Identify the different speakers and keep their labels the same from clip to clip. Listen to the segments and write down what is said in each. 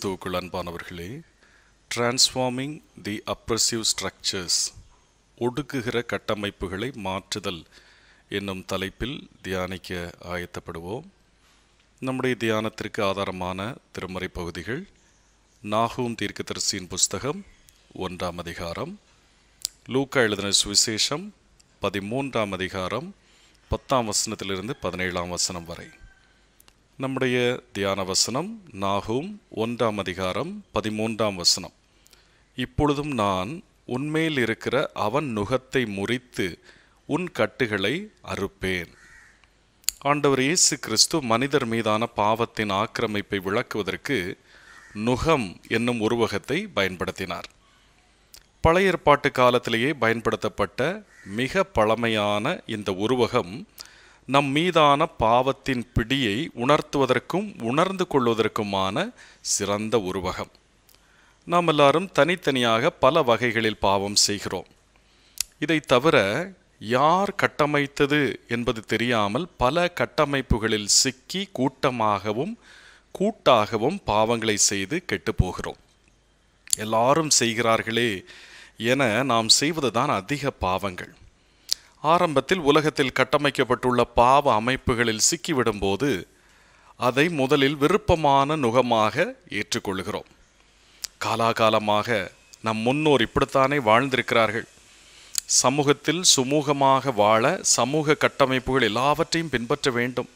Speaker 1: கிறிஸ்துவுக்குள் அன்பானவர்களே transforming the oppressive structures ஒடுக்குகிற கட்டமைப்புகளை மாற்றுதல் என்னும் தலைப்பில் தியானிக்க ஆயத்தப்படுவோம். நம்முடைய தியானத்திற்கு ஆதாரமான திருமறை பகுதிகள் நாகூம் தீர்க்கதரிசியின் புஸ்தகம் ஒன்றாம் அதிகாரம் லூக்கா எழுதின சுவிசேஷம் பதிமூன்றாம் அதிகாரம் பத்தாம் வசனத்திலிருந்து பதினேழாம் வசனம் வரை. நம்முடைய தியான வசனம் நாகும் ஒன்றாம் அதிகாரம் பதிமூன்றாம் வசனம். இப்பொழுதும் நான் உன்மேல் இருக்கிற அவன் நுகத்தை முறித்து உன் கட்டுகளை அறுப்பேன். ஆண்டவர் இயேசு கிறிஸ்து மனிதர் மீதான பாவத்தின் ஆக்கிரமிப்பை விளக்குவதற்கு நுகம் என்னும் உருவகத்தை பயன்படுத்தினார். பழைய ஏற்பாட்டு காலத்திலேயே பயன்படுத்தப்பட்ட மிக பழமையான இந்த உருவகம் நம் மீதான பாவத்தின் பிடியை உணர்த்துவதற்கும் உணர்ந்து கொள்வதற்குமான சிறந்த உருவகம். நாம் எல்லாரும் தனித்தனியாக பல வகைகளில் பாவம் செய்கிறோம். இதை தவிர யார் கட்டமைத்தது என்பது தெரியாமல் பல கட்டமைப்புகளில் சிக்கி கூட்டமாகவும் கூட்டாகவும் பாவங்களை செய்து கெட்டு போகிறோம். எல்லாரும் செய்கிறார்களே என நாம் செய்வதுதான் அதிக பாவங்கள். ஆரம்பத்தில் உலகத்தில் கட்டமைக்கப்பட்டுள்ள பாவ அமைப்புகளில் சிக்கிவிடும்போது அதை முதலில் விருப்பமான நுகமாக ஏற்றுக்கொள்கிறோம். காலாகாலமாக நம் முன்னோர் இப்படித்தானே வாழ்ந்திருக்கிறார்கள். சமூகத்தில் சுமூகமாக வாழ சமூக கட்டமைப்புகள் எல்லாவற்றையும் பின்பற்ற வேண்டும்.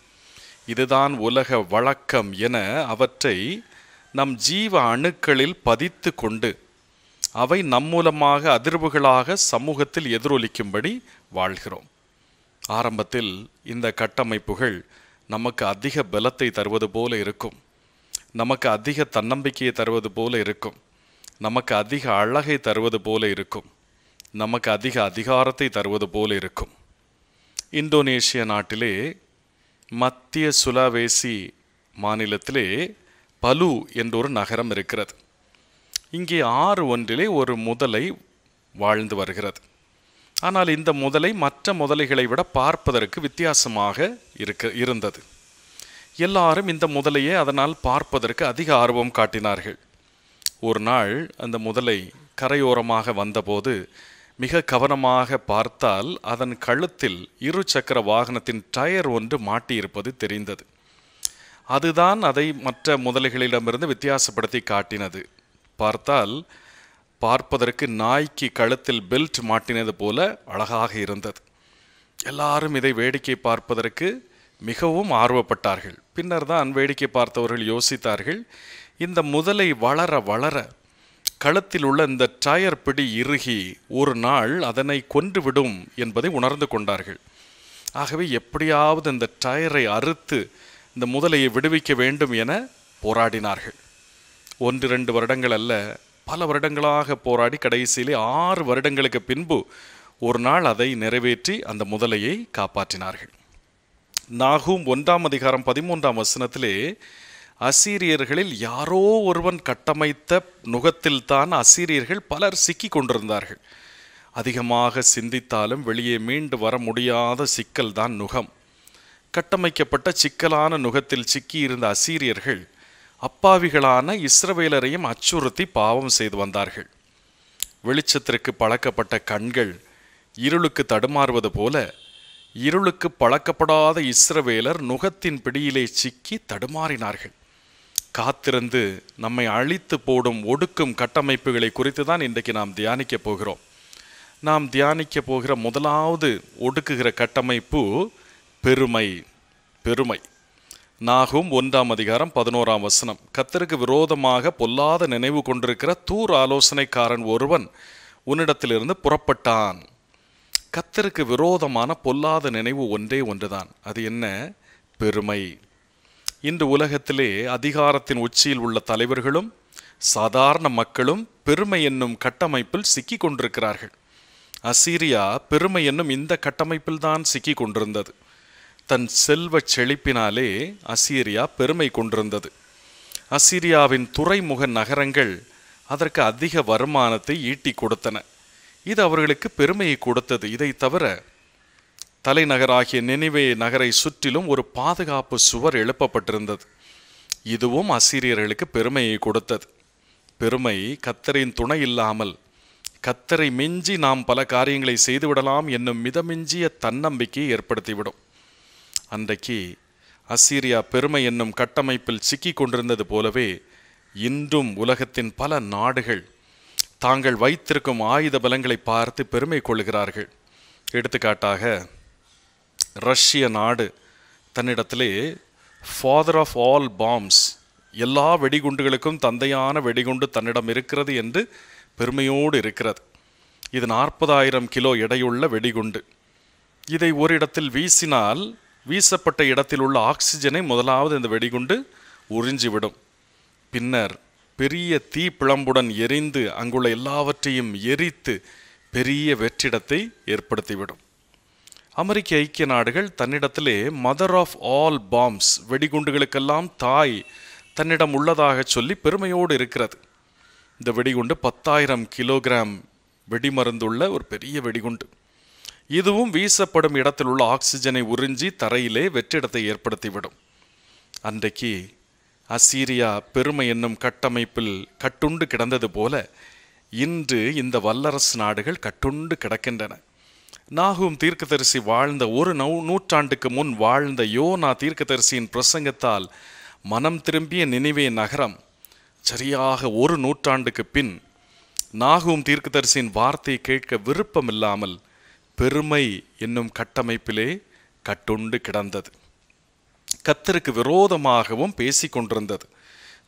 Speaker 1: இதுதான் உலக வழக்கம் என அவற்றை நம் ஜீவ அணுக்களில் பதித்து கொண்டு அவை நம் மூலமாக அதிர்வுகளாக சமூகத்தில் எதிரொலிக்கும்படி வாழ்கிறோம். ஆரம்பத்தில் இந்த கட்டமைப்புகள் நமக்கு அதிக பலத்தை தருவது போல இருக்கும். நமக்கு அதிக தன்னம்பிக்கையை தருவது போல இருக்கும். நமக்கு அதிக அழகை தருவது போல இருக்கும். நமக்கு அதிக அதிகாரத்தை தருவது போல இருக்கும். இந்தோனேஷிய நாட்டிலே மத்திய சுலாவேசி மாநிலத்திலே பலு என்றொரு நகரம் இருக்கிறது. இங்கே ஆறு ஒன்றிலே ஒரு முதலை வாழ்ந்து வருகிறது. ஆனால் இந்த முதலை மற்ற முதலைகளை விட பார்ப்பதற்கு வித்தியாசமாக இருக்க இருந்தது. எல்லாரும் இந்த முதலையே அதனால் பார்ப்பதற்கு அதிக ஆர்வம் காட்டினார்கள். ஒரு நாள் அந்த முதலை கரையோரமாக வந்தபோது மிக கவனமாக பார்த்தால் அதன் கழுத்தில் இரு சக்கர வாகனத்தின் டயர் ஒன்று மாட்டியிருப்பது தெரிந்தது. அதுதான் அதை மற்ற முதலைகளிடமிருந்து வித்தியாசப்படுத்தி காட்டினது. பார்த்தால் பார்ப்பதற்கு நாய்க்கு கழுத்தில் பெல்ட் மாட்டினது போல அழகாக இருந்தது. எல்லாரும் இதை வேடிக்கை பார்ப்பதற்கு மிகவும் ஆர்வப்பட்டார்கள். பின்னர் தான் வேடிக்கை பார்த்தவர்கள் யோசித்தார்கள் இந்த முதலை வளர வளர கழுத்தில் உள்ள இந்த டயர் பிடி இறுகி ஒரு நாள் அதனை கொன்றுவிடும் என்பதை உணர்ந்து கொண்டார்கள். ஆகவே எப்படியாவது இந்த டயரை அறுத்து இந்த முதலையை விடுவிக்க வேண்டும் என போராடினார்கள். ஒன்று ரெண்டு வருடங்கள் அல்ல பல வருடங்களாக போராடி கடைசியிலே ஆறு வருடங்களுக்கு பின்பு ஒரு நாள் அதை நிறைவேற்றி அந்த முதலையை காப்பாற்றினார்கள். நாகும் ஒன்றாம் அதிகாரம் பதிமூன்றாம் வசனத்திலே அசீரியர்களில் யாரோ ஒருவன் கட்டமைத்த நுகத்தில்தான் அசீரியர்கள் பலர் சிக்கி கொண்டிருந்தார்கள். அதிகமாக சிந்தித்தாலும் வெளியே மீண்டு வர முடியாத சிக்கல்தான் நுகம். கட்டமைக்கப்பட்ட சிக்கலான நுகத்தில் சிக்கியிருந்த அசீரியர்கள் அப்பாவிகளான இஸ்ரவேலரையும் அச்சுறுத்தி பாவம் செய்து வந்தார்கள். வெளிச்சத்திற்கு பழக்கப்பட்ட கண்கள் இருளுக்கு தடுமாறுவது போல இருளுக்கு பழக்கப்படாத இஸ்ரவேலர் நுகத்தின் பிடியிலே சிக்கி தடுமாறினார்கள். காத்திருந்து நம்மை அழித்து போடும் ஒடுக்கும் கட்டமைப்புகளை குறித்து தான் இன்றைக்கு நாம் தியானிக்க போகிறோம். நாம் தியானிக்க போகிற முதலாவது ஒடுக்குகிற கட்டமைப்பு பெருமை பெருமை. நாகும் ஒன்றாம் அதிகாரம் பதினோராம் வசனம். கத்தருக்கு விரோதமாக பொல்லாத நினைவு கொண்டிருக்கிற தூர் ஆலோசனைக்காரன் ஒருவன் உன்னிடத்திலிருந்து புறப்பட்டான். கத்தருக்கு விரோதமான பொல்லாத நினைவு ஒன்றே ஒன்றுதான். அது என்ன? பெருமை. இன்று உலகத்திலே அதிகாரத்தின் உச்சியில் உள்ள தலைவர்களும் சாதாரண மக்களும் பெருமை என்னும் கட்டமைப்பில் சிக்கி கொண்டிருக்கிறார்கள். அசீரியா பெருமை என்னும் இந்த கட்டமைப்பில்தான் சிக்கி கொண்டிருந்தது. தன் செல்வ செழிப்பினாலே அசீரியா பெருமை கொண்டிருந்தது. அசீரியாவின் துறைமுக நகரங்கள் அதற்கு அதிக வருமானத்தை ஈட்டி கொடுத்தன. இது அவர்களுக்கு பெருமையை கொடுத்தது. இதை தவிர தலைநகராகிய நினைவே நகரை சுற்றிலும் ஒரு பாதுகாப்பு சுவர் எழுப்பப்பட்டிருந்தது. இதுவும் அசீரியர்களுக்கு பெருமையை கொடுத்தது. பெருமை கத்தரின் துணை இல்லாமல் கத்தரை மிஞ்சி நாம் பல காரியங்களை செய்துவிடலாம் என்னும் மிதமிஞ்சிய தன்னம்பிக்கையை ஏற்படுத்திவிடும். அன்றைக்கு அசீரியா பெருமை என்னும் கட்டமைப்பில் சிக்கி கொண்டிருந்தது போலவே இன்றும் உலகத்தின் பல நாடுகள் தாங்கள் வைத்திருக்கும் ஆயுத பலங்களை பார்த்து பெருமை கொள்கிறார்கள் எடுத்துக்காட்டாக ரஷ்ய நாடு தன்னிடத்திலே ஃபாதர் ஆஃப் ஆல் பாம்ஸ் எல்லா வெடிகுண்டுகளுக்கும் தந்தையான வெடிகுண்டு தன்னிடம் இருக்கிறது என்று பெருமையோடு இருக்கிறது. இது நாற்பதாயிரம் கிலோ எடையுள்ள வெடிகுண்டு. இதை ஒரு இடத்தில் வீசினால் வீசப்பட்ட இடத்தில் உள்ள ஆக்சிஜனை முதலாவது இந்த வெடிகுண்டு உறிஞ்சிவிடும். பின்னர் பெரிய தீ பிளம்புடன் எரிந்து அங்குள்ள எல்லாவற்றையும் எரித்து பெரிய வெற்றிடத்தை ஏற்படுத்திவிடும். அமெரிக்க ஐக்கிய நாடுகள் தன்னிடத்திலே மதர் ஆஃப் ஆல் பாம்ஸ் வெடிகுண்டுகளுக்கெல்லாம் தாய் தன்னிடம் உள்ளதாக சொல்லி பெருமையோடு இருக்கிறது. இந்த வெடிகுண்டு பத்தாயிரம் கிலோகிராம் வெடிமருந்துள்ள ஒரு பெரிய வெடிகுண்டு. இதுவும் வீசப்படும் இடத்தில் உள்ள ஆக்சிஜனை உறிஞ்சி தரையிலே வெற்றிடத்தை ஏற்படுத்திவிடும். அன்றைக்கு அசீரியா பெருமை என்னும் கட்டமைப்பில் கட்டுண்டு கிடந்தது போல இன்று இந்த வல்லரசு நாடுகள் கட்டுண்டு கிடக்கின்றன. நாகும் தீர்க்கதரிசி வாழ்ந்த ஒரு நூ நூற்றாண்டுக்கு முன் வாழ்ந்த யோனா தீர்க்கதரிசியின் பிரசங்கத்தால் மனம் திரும்பிய நினைவே நகரம். சரியாக ஒரு நூற்றாண்டுக்கு பின் நாகும் தீர்க்கதரிசியின் வார்த்தை கேட்க விருப்பமில்லாமல் பெருமை என்னும் கட்டமைப்பிலே கட்டுண்டு கிடந்தது. கத்தருக்கு விரோதமாகவும் பேசிக்கொண்டிருந்தது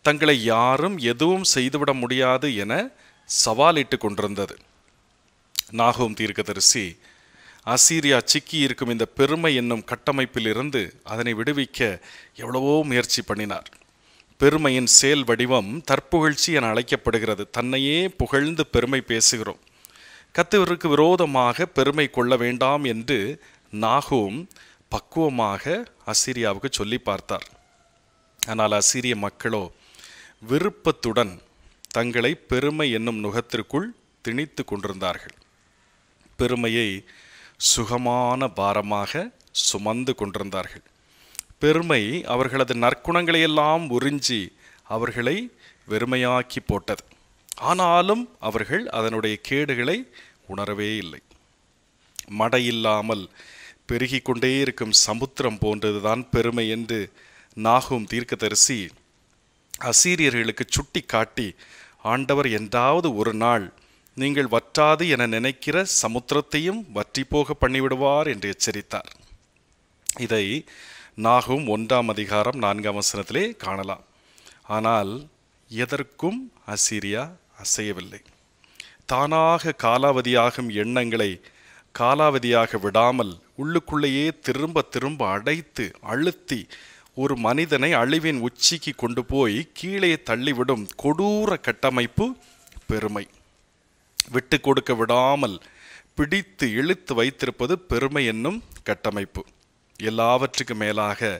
Speaker 1: தங்களை யாரும் எதுவும் செய்துவிட முடியாது என சவாலிட்டு கொண்டிருந்தது. நாகும் தீர்க்கதரிசி அசீரியா சிக்கி இருக்கும் இந்த பெருமை என்னும் கட்டமைப்பிலிருந்து அதனை விடுவிக்க எவ்வளவோ முயற்சி பண்ணினார். பெருமையின் செயல் வடிவம் தற்புகழ்ச்சி என அழைக்கப்படுகிறது. தன்னையே புகழ்ந்து பெருமை பேசுகிறோம். கத்தவருக்கு விரோதமாக பெருமை கொள்ள வேண்டாம் என்று நாகும் பக்குவமாக அசிரியாவுக்கு சொல்லி பார்த்தார். ஆனால் அசிரிய மக்களோ விருப்பத்துடன் தங்களை பெருமை என்னும் நுகத்திற்குள் திணித்து கொண்டிருந்தார்கள். பெருமையை சுகமான பாரமாக சுமந்து கொண்டிருந்தார்கள். பெருமை அவர்களது நற்குணங்களையெல்லாம் உறிஞ்சி அவர்களை வெறுமையாக்கி போட்டது. ஆனாலும் அவர்கள் அதனுடைய கேடுகளை உணரவே இல்லை. மடையில்லாமல் பெருகி கொண்டே இருக்கும் சமுத்திரம் போன்றதுதான் பெருமை என்று நாகும் தீர்க்கதரிசி அசீரியர்களுக்கு சுட்டி காட்டி ஆண்டவர் என்றாவது ஒரு நாள் நீங்கள் வற்றாது என நினைக்கிற சமுத்திரத்தையும் வற்றி போக பண்ணிவிடுவார் என்று எச்சரித்தார். இதை நாகும் ஒன்றாம் அதிகாரம் நான்காம் வசனத்திலே காணலாம். ஆனால் எதற்கும் அசீரியா அசையவில்லை. தானாக காலாவதியாகும் எண்ணங்களை காலாவதியாக விடாமல் உள்ளுக்குள்ளேயே திரும்ப திரும்ப அடைத்து அழுத்தி ஒரு மனிதனை அழிவின் உச்சிக்கு கொண்டு போய் கீழே தள்ளிவிடும் கொடூர கட்டமைப்பு பெருமை. விட்டு கொடுக்க விடாமல் பிடித்து இழுத்து வைத்திருப்பது பெருமை என்னும் கட்டமைப்பு. எல்லாவற்றுக்கும் மேலாக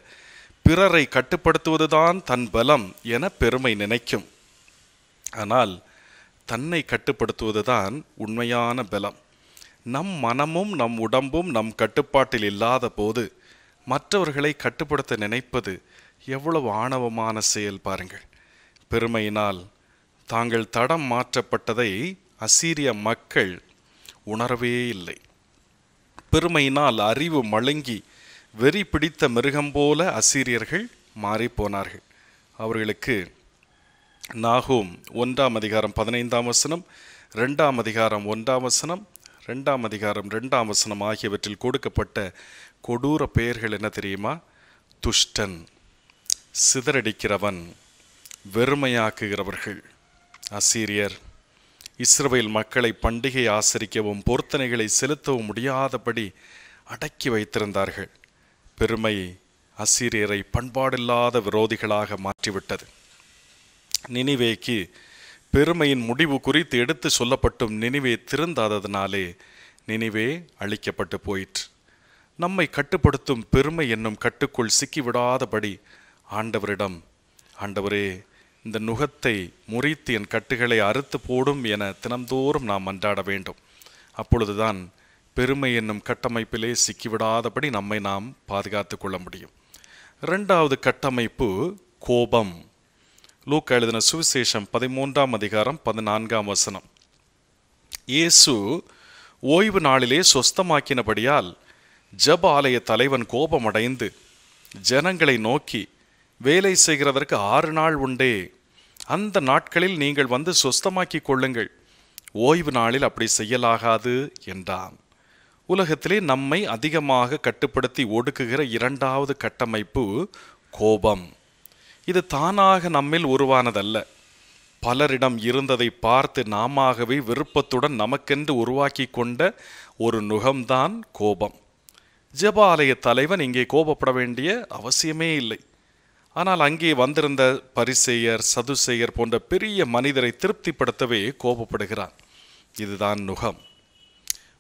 Speaker 1: பிறரை கட்டுப்படுத்துவதுதான் தன் பலம் என பெருமை நினைக்கும். ஆனால் தன்னை கட்டுப்படுத்துவதுதான் உண்மையான பலம். நம் மனமும் நம் உடம்பும் நம் கட்டுப்பாட்டில் இல்லாத போது மற்றவர்களை கட்டுப்படுத்த நினைப்பது எவ்வளவு ஆணவமான செயல் பாருங்கள். பெருமையினால் தாங்கள் தடம் மாற்றப்பட்டதை அசீரிய மக்கள் உணரவே இல்லை. பெருமையினால் அறிவு மழுங்கி வெறி பிடித்த மிருகம் போல அசீரியர்கள் மாறிப்போனார்கள் அவர்களுக்கு நாகூம் ஒன்றாம் அதிகாரம் பதினைந்தாம் வசனம் ரெண்டாம் அதிகாரம் ஒன்றாம் வசனம் ரெண்டாம் அதிகாரம் ரெண்டாம் வசனம் ஆகியவற்றில் கொடுக்கப்பட்ட கொடூர பெயர்கள் என்ன தெரியுமா? துஷ்டன் சிதறடிக்கிறவன் வெறுமையாக்குகிறவர்கள். அசீரியர் இஸ்ரவேல் மக்களை பண்டிகை ஆசரிக்கவும் பொருத்தனைகளை செலுத்தவும் முடியாதபடி அடக்கி வைத்திருந்தார்கள். பெருமை அசீரியரை பண்பாடில்லாத விரோதிகளாக மாற்றிவிட்டது. நினிவேக்கு பெருமையின் முடிவு குறித்து எடுத்து சொல்லப்பட்டும் நினைவே திருந்தாததினாலே நினிவே அழிக்கப்பட்டு போயிற்று. நம்மை கட்டுப்படுத்தும் பெருமை என்னும் கட்டுக்குள் சிக்கிவிடாதபடி ஆண்டவரிடம் ஆண்டவரே இந்த நுகத்தை முறித்து என் கட்டுகளை அறுத்து போடும் என தினந்தோறும் நாம் மன்றாட வேண்டும். அப்பொழுதுதான் பெருமை என்னும் கட்டமைப்பிலே சிக்கிவிடாதபடி நம்மை நாம் பாதுகாத்து கொள்ள முடியும். இரண்டாவது கட்டமைப்பு கோபம். லூக் எழுதின சுவிசேஷம் பதிமூன்றாம் அதிகாரம் பதினான்காம் வசனம். இயேசு ஓய்வு நாளிலே சொஸ்தமாக்கினபடியால் ஜப ஆலய தலைவன் கோபமடைந்து ஜனங்களை நோக்கி வேலை செய்கிறதற்கு ஆறு நாள் உண்டே. அந்த நாட்களில் நீங்கள் வந்து சொஸ்தமாக்கிக் கொள்ளுங்கள். ஓய்வு நாளில் அப்படி செய்யலாகாது என்றான். உலகத்திலே நம்மை அதிகமாக கட்டுப்படுத்தி ஒடுக்குகிற இரண்டாவது கட்டமைப்பு கோபம். இது தானாக நம்மில் உருவானதல்ல. பலரிடம் இருந்ததை பார்த்து நாமாகவே விருப்பத்துடன் நமக்கென்று உருவாக்கி கொண்ட ஒரு நுகம்தான் கோபம். ஜெப ஆலய தலைவன் இங்கே கோபப்பட வேண்டிய அவசியமே இல்லை. ஆனால் அங்கே வந்திருந்த பரிசெயர் சதுசெயர் போன்ற பெரிய மனிதரை திருப்திப்படுத்தவே கோபப்படுகிறான். இதுதான் நுகம்.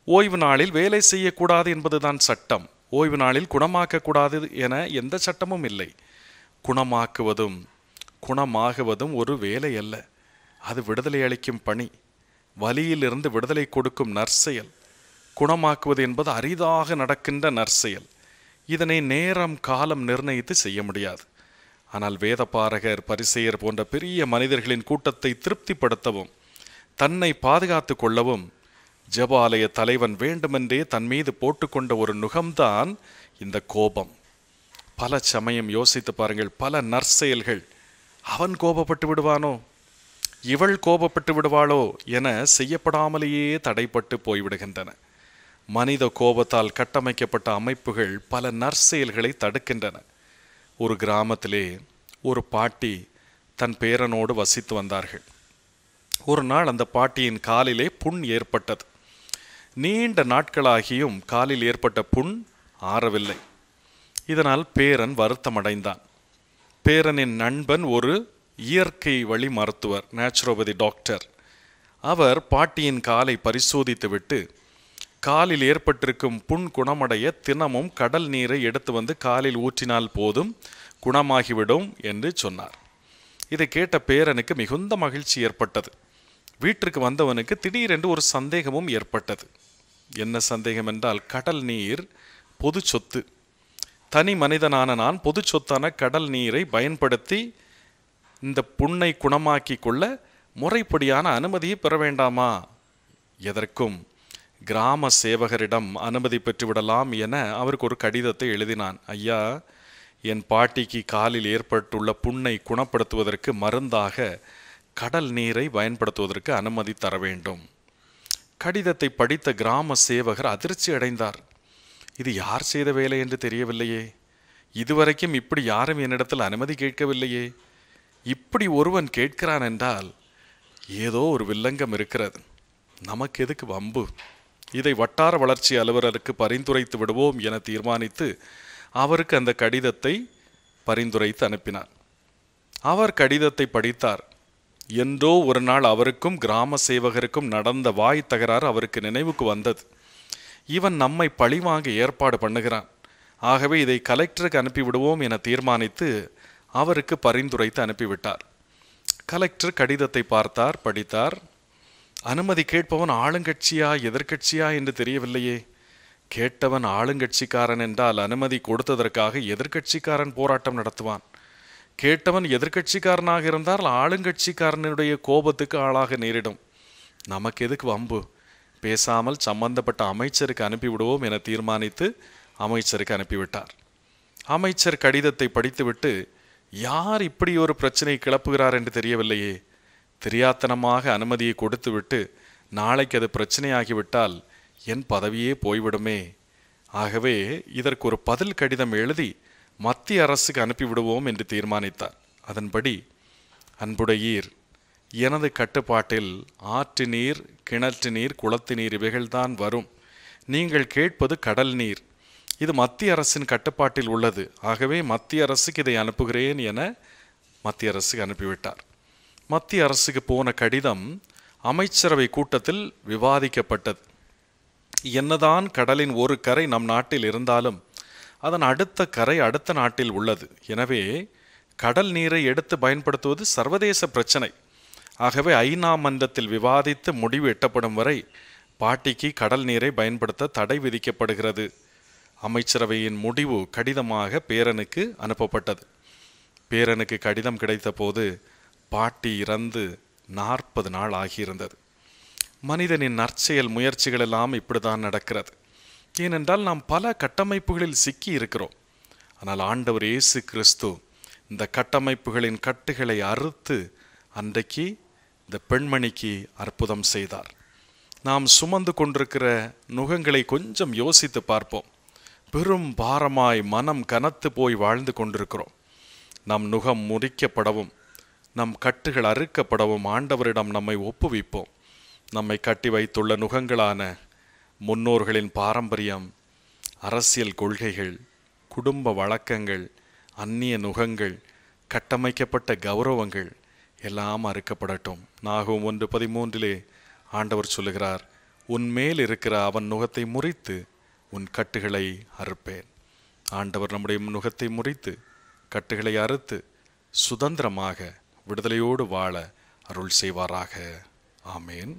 Speaker 1: ஓய்வு நாளில் வேலை செய்யக்கூடாது என்பதுதான் சட்டம். ஓய்வு நாளில் குணமாக்கக்கூடாது என எந்த சட்டமும் இல்லை. குணமாக்குவதும் குணமாகுவதும் ஒரு வேலை அல்ல. அது விடுதலை அளிக்கும் பணி. வலியிலிருந்து விடுதலை கொடுக்கும் நற்செயல். குணமாக்குவது என்பது அரிதாக நடக்கின்ற நற்செயல். இதனை நேரம் காலம் நிர்ணயித்து செய்ய முடியாது. ஆனால் வேதபாரகர் பரிசெயர் போன்ற பெரிய மனிதர்களின் கூட்டத்தை திருப்திப்படுத்தவும் தன்னை பாதுகாத்து கொள்ளவும் ஜெபாலய தலைவன் வேண்டுமென்றே தன் மீது போட்டுக்கொண்ட ஒரு நுகம்தான் இந்த கோபம். பல சமயம் யோசித்து பாருங்கள் பல நற்செயல்கள். அவன் கோபப்பட்டு விடுவானோ? இவள் கோபப்பட்டு விடுவாளோ என செய்யப்படாமலேயே தடைப்பட்டு போய்விடுகின்றன. மனித கோபத்தால் கட்டமைக்கப்பட்ட அமைப்புகள் பல நற்செயல்களை தடுக்கின்றன. ஒரு கிராமத்திலே ஒரு பாட்டி தன் பேரனோடு வசித்து வந்தார்கள். ஒரு நாள் அந்த பாட்டியின் காலிலே புண் ஏற்பட்டது. நீண்ட நாட்களாகியும் காலில் ஏற்பட்ட புண் ஆறவில்லை. இதனால் பேரன் வருத்தமடைந்தான். பேரனின் நண்பன் ஒரு இயற்கை வழி மருத்துவர் நேச்சுரோபதி டாக்டர் அவர் பாட்டியின் காலை பரிசோதித்துவிட்டு காலில் ஏற்பட்டிருக்கும் புண் குணமடைய தினமும் கடல் நீரை எடுத்து வந்து காலில் ஊற்றினால் போதும் குணமாகிவிடும் என்று சொன்னார். இதை கேட்ட பேரனுக்கு மிகுந்த மகிழ்ச்சி ஏற்பட்டது. வீட்டிற்கு வந்தவனுக்கு திடீரென்று ஒரு சந்தேகமும் ஏற்பட்டது. என்ன சந்தேகம் என்றால் கடல் நீர் பொது சொத்து. தனி மனிதனான நான் பொது சொத்தான கடல் நீரை பயன்படுத்தி இந்த புண்ணை குணமாக்கி கொள்ள முறைப்படியான அனுமதியை பெற வேண்டாமா? எதற்கும் கிராம சேவகரிடம் அனுமதி பெற்றுவிடலாம் என அவருக்கு ஒரு கடிதத்தை எழுதினான். ஐயா என் பாட்டிக்கு காலில் ஏற்பட்டுள்ள புண்ணை குணப்படுத்துவதற்கு மருந்தாக கடல் நீரை பயன்படுத்துவதற்கு அனுமதி தர வேண்டும். கடிதத்தை படித்த கிராம சேவகர் அதிர்ச்சி அடைந்தார் இது யார் செய்த வேலை என்று தெரியவில்லையே. இதுவரைக்கும் இப்படி யாரும் என்னிடத்தில் அனுமதி கேட்கவில்லையே. இப்படி ஒருவன் கேட்கிறான் என்றால் ஏதோ ஒரு வில்லங்கம் இருக்கிறது. நமக்கு எதுக்கு வம்பு? இதை வட்டார வளர்ச்சி அலுவலருக்கு பரிந்துரைத்து விடுவோம் என தீர்மானித்து அவருக்கு அந்த கடிதத்தை பரிந்துரைத்து அனுப்பினார். அவர் கடிதத்தை படித்தார். என்றோ ஒரு நாள் அவருக்கும் கிராம சேவகருக்கும் நடந்த வாய் தகராறு அவருக்கு நினைவுக்கு வந்தது. இவன் நம்மை பழிவாங்க ஏற்பாடு பண்ணுகிறான். ஆகவே இதை கலெக்டருக்கு அனுப்பிவிடுவோம் என தீர்மானித்து அவருக்கு பரிந்துரைத்து அனுப்பிவிட்டார். கலெக்டர் கடிதத்தை பார்த்தார் படித்தார். அனுமதி கேட்பவன் ஆளுங்கட்சியா எதிர்க்கட்சியா என்று தெரியவில்லையே. கேட்டவன் ஆளுங்கட்சிக்காரன் என்றால் அனுமதி கொடுத்ததற்காக எதிர்க்கட்சிக்காரன் போராட்டம் நடத்துவான். கேட்டவன் எதிர்க்கட்சிக்காரனாக இருந்தால் ஆளுங்கட்சிக்காரனுடைய கோபத்துக்கு ஆளாக நேரிடும். நமக்கு எதுக்கு வம்பு? பேசாமல் சம்பந்தப்பட்ட அமைச்சருக்கு அனுப்பிவிடுவோம் என தீர்மானித்து அமைச்சருக்கு அனுப்பிவிட்டார். அமைச்சர் கடிதத்தை படித்துவிட்டு யார் இப்படி ஒரு பிரச்சனை கிளப்புகிறார் என்று தெரியவில்லையே. தெரியாத்தனமாக அனுமதியை கொடுத்துவிட்டு நாளைக்கு அது பிரச்சனையாகிவிட்டால் என் பதவியே போய்விடுமே. ஆகவே இதற்கு ஒரு பதில் கடிதம் எழுதி மத்திய அரசுக்கு அனுப்பிவிடுவோம் என்று தீர்மானித்தார். அதன்படி அன்புடையீர் எனது கட்டுப்பாட்டில் ஆற்று நீர் கிணற்று நீர் குளத்து நீர் இவைகள்தான் வரும். நீங்கள் கேட்பது கடல் நீர். இது மத்திய அரசின் கட்டுப்பாட்டில் உள்ளது. ஆகவே மத்திய அரசுக்கு இதை அனுப்புகிறேன் என மத்திய அரசுக்கு அனுப்பிவிட்டார். மத்திய அரசுக்கு போன கடிதம் அமைச்சரவை கூட்டத்தில் விவாதிக்கப்பட்டது. என்னதான் கடலின் ஒரு கரை நம் நாட்டில் இருந்தாலும் அதன் அடுத்த கரை அடுத்த நாட்டில் உள்ளது. எனவே கடல் நீரை எடுத்து பயன்படுத்துவது சர்வதேச பிரச்சனை. ஆகவே ஐநா மன்றத்தில் விவாதித்து முடிவு எட்டப்படும் வரை பாட்டிக்கு கடல் நீரை பயன்படுத்த தடை விதிக்கப்படுகிறது. அமைச்சரவையின் முடிவு கடிதமாக பேரனுக்கு அனுப்பப்பட்டது. பேரனுக்கு கடிதம் கிடைத்தபோது பாட்டி இறந்து நாற்பது நாள் ஆகியிருந்தது. மனிதனின் நற்செயல் முயற்சிகள் எல்லாம் இப்படிதான் நடக்கிறது. ஏனென்றால் நாம் பல கட்டமைப்புகளில் சிக்கி இருக்கிறோம். ஆனால் ஆண்டவர் இயேசு கிறிஸ்து இந்த கட்டமைப்புகளின் கட்டுகளை அறுத்து அன்றைக்கு இந்த பெண்மணிக்கு அற்புதம் செய்தார். நாம் சுமந்து கொண்டிருக்கிற நுகங்களை கொஞ்சம் யோசித்து பார்ப்போம். பெரும் பாரமாய் மனம் கனத்து போய் வாழ்ந்து கொண்டிருக்கிறோம். நம் நுகம் முறிக்கப்படவும் நம் கட்டுகள் அறுக்கப்படவும் ஆண்டவரிடம் நம்மை ஒப்புவிப்போம். நம்மை கட்டி வைத்துள்ள நுகங்களான முன்னோர்களின் பாரம்பரியம் அரசியல் கொள்கைகள் குடும்ப வழக்கங்கள் அந்நிய நுகங்கள் கட்டமைக்கப்பட்ட கௌரவங்கள் எல்லாம் அறுக்கப்படட்டும். நாகும் ஒன்று பதிமூன்றிலே ஆண்டவர் சொல்லுகிறார் உன் மேல் இருக்கிற அவன் நுகத்தை முறித்து உன் கட்டுகளை அறுப்பேன். ஆண்டவர் நம்முடைய நுகத்தை முறித்து கட்டுகளை அறுத்து சுதந்திரமாக விடுதலையோடு வாழ அருள் செய்வாராக. ஆமேன்.